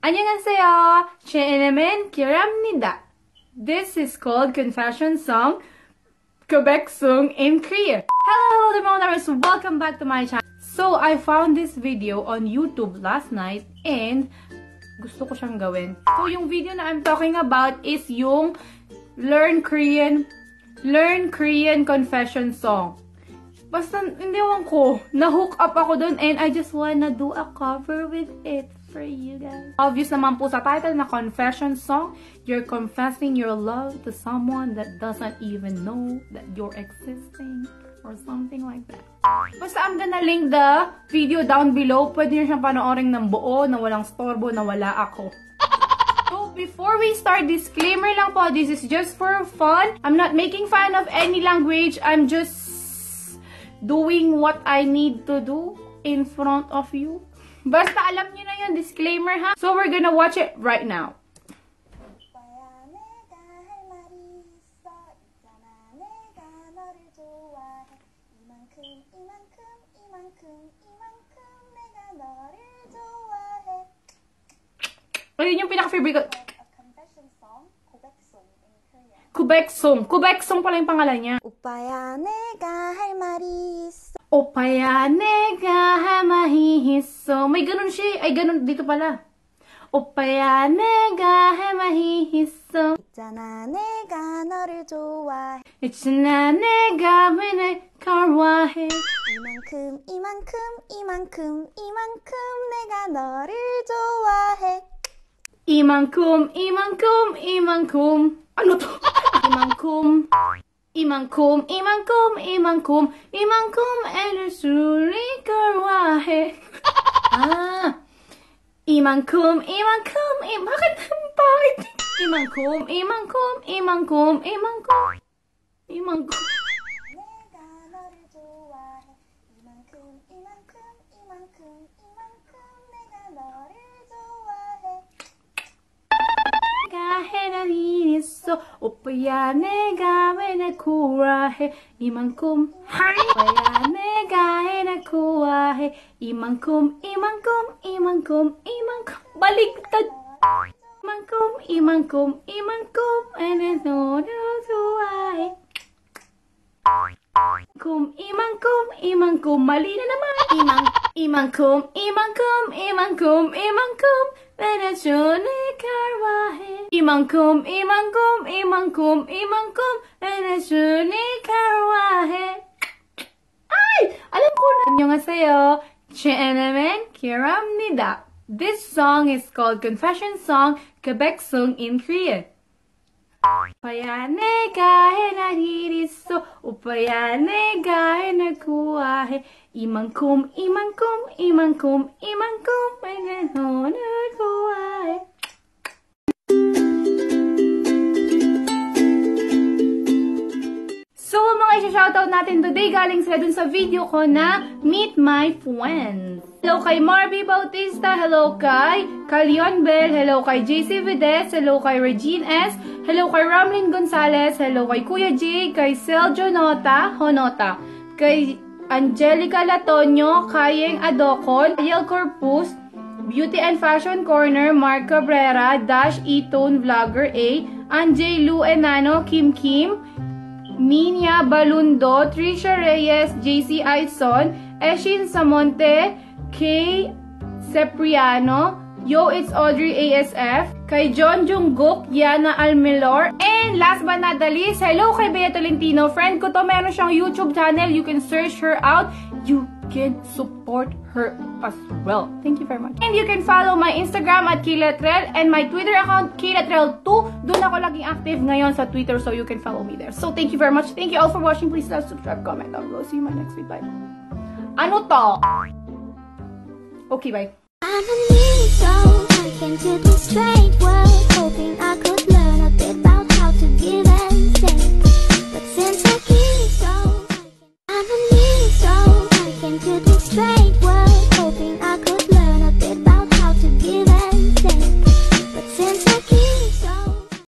안녕하세요. 제이름은 기람입니다. This is called Confession Song, Quebec Song in Korea. Hello, hello, Demoners! Welcome back to my channel. So, I found this video on YouTube last night and gusto ko siyang gawin. So, yung video na I'm talking about is yung Learn Korean, Learn Korean Confession Song. Basta, hindi ewan ko, na-hook up ako dun and I just wanna do a cover with it for you guys. Obvious naman po sa title na confession song, you're confessing your love to someone that doesn't even know that you're existing or something like that. Basta I'm gonna link the video down below. Pwede nyo siyang panoorin ng buo, na walang storbo, na wala ako. So, before we start, disclaimer lang po, this is just for fun. I'm not making fun of any language. I'm just doing what I need to do in front of you. Basta alam niyo na yun, disclaimer ha. So we're gonna watch it right now. Oh, Ayun yung pinaka-favorite ko. Korean Quebec Song. Quebec Song pala yung pangalan niya. 오빠야 내가 할 말이 있어 Opaya nega hamahihiso. May ganun siya. Ay, ganun dito pala. Opaya nega hamahihiso. 있잖아 내가 너를 좋아해 Ichina nega mene karwahe. 이만큼 이만큼 이만큼 이만큼 내가 너를 좋아해 Imangkum, imangkum, imangkum. Ano to? İmankum. İmankum, imankum, imankum, imankum el surikar wahe. Ah. Imankum, imankum, im? Imankum, imankum, imankum, imankum. Imankum. so opya ne gawe ne kuwa imankum opya ne gawe ne kuwa he imankum imankum imankum imankum balik ta imankum imankum imankum ene no no suwae imankum imankum imankum mali na naman imang imankum imankum imankum imankum ene chone karwahe 이만큼 이만큼 이만큼 이만큼 베네zuela karwahe ay alam ko na 안녕하세요 Chienemen Kiramnida This song is called Confession Song Quebec Song in Korean 오빠야 내가 해날 일 있어 오빠야 내가 해날 좋아해 이만큼 이만큼 이만큼 이만큼 내가 너를 좋아해 Isa-shoutout natin today galing sila dun sa video ko na Meet My Friends. Hello kay Marby Bautista, hello kay Calion Bell, hello kay JC Vides, hello kay Regine S, hello kay Ramlin Gonzalez, hello kay Kuya J, kay Seljo Nota, Honota, kay Angelica Latonio, Kayeng Adocon, Yel Corpus, Beauty and Fashion Corner, Mark Cabrera, Dash E-Tone Vlogger A, Anjay Lu Enano, Kim Kim, Minya Balundo, Trisha Reyes, JC Aizon, Eshin Samonte, Kay Sepriano, Yo It's Audrey ASF, kay John Jungkook, Yana Almelor, and last but not the least, hello kay Bea Tolentino. Friend ko to, meron siyang YouTube channel. You can search her out. You can support her as well. Thank you very much. And you can follow my Instagram at Kilatrel and my Twitter account, Kilatrel2. Doon ako laging active ngayon sa Twitter so you can follow me there. So thank you very much. Thank you all for watching. Please subscribe, comment down below. See you in my next video. Bye. Ano to? Okay, bye.